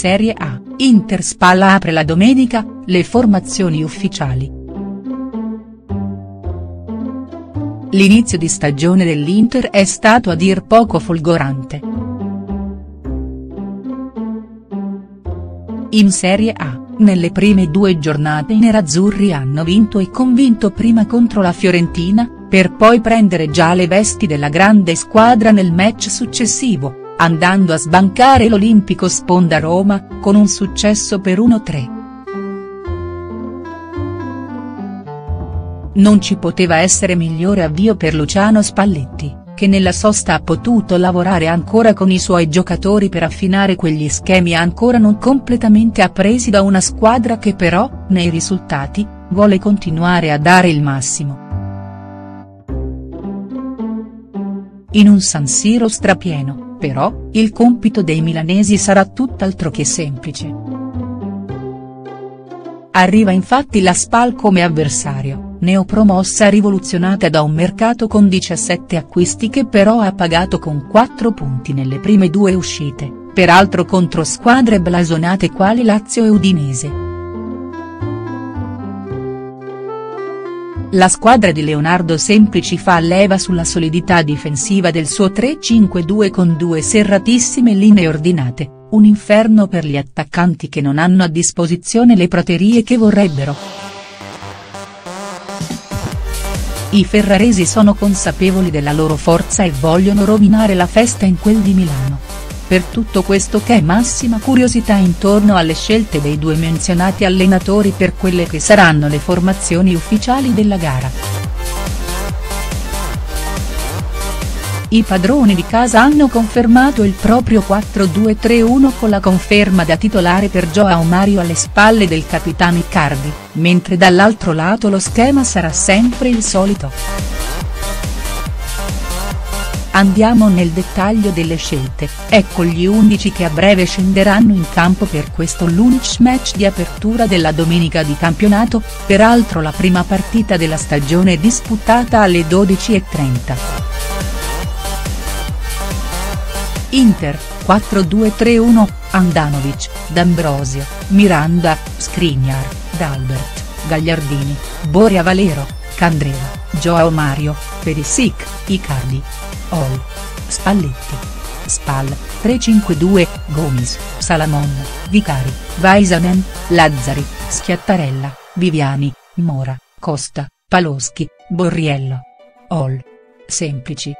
Serie A, Inter Spalla apre la domenica, le formazioni ufficiali. L'inizio di stagione dell'Inter è stato a dir poco folgorante. In Serie A, nelle prime due giornate i nerazzurri hanno vinto e convinto prima contro la Fiorentina, per poi prendere già le vesti della grande squadra nel match successivo, andando a sbancare l'Olimpico Sponda Roma, con un successo per 1-3. Non ci poteva essere migliore avvio per Luciano Spalletti, che nella sosta ha potuto lavorare ancora con i suoi giocatori per affinare quegli schemi ancora non completamente appresi da una squadra che però, nei risultati, vuole continuare a dare il massimo. In un San Siro strapieno, però, il compito dei milanesi sarà tutt'altro che semplice. Arriva infatti la SPAL come avversario, neopromossa rivoluzionata da un mercato con 17 acquisti che però ha pagato con 4 punti nelle prime due uscite, peraltro contro squadre blasonate quali Lazio e Udinese. La squadra di Leonardo Semplici fa leva sulla solidità difensiva del suo 3-5-2 con due serratissime linee ordinate, un inferno per gli attaccanti che non hanno a disposizione le praterie che vorrebbero. I ferraresi sono consapevoli della loro forza e vogliono rovinare la festa in quel di Milano. Per tutto questo c'è massima curiosità intorno alle scelte dei due menzionati allenatori per quelle che saranno le formazioni ufficiali della gara. I padroni di casa hanno confermato il proprio 4-2-3-1 con la conferma da titolare per Joao Mario alle spalle del capitano Icardi, mentre dall'altro lato lo schema sarà sempre il solito. Andiamo nel dettaglio delle scelte, ecco gli 11 che a breve scenderanno in campo per questo lunch match di apertura della domenica di campionato, peraltro la prima partita della stagione disputata alle 12.30. Inter, 4-2-3-1, Andanovic, D'Ambrosio, Miranda, Skriniar, D'Albert, Gagliardini, Boria Valero, Candreva, Joao Mario, Perisic, Icardi. Ol. Spalletti. Spal, 352, Gomis, Salamon, Vicari, Vaisanen, Lazzari, Schiattarella, Viviani, Mora, Costa, Paloschi, Borriello. Ol. Semplici.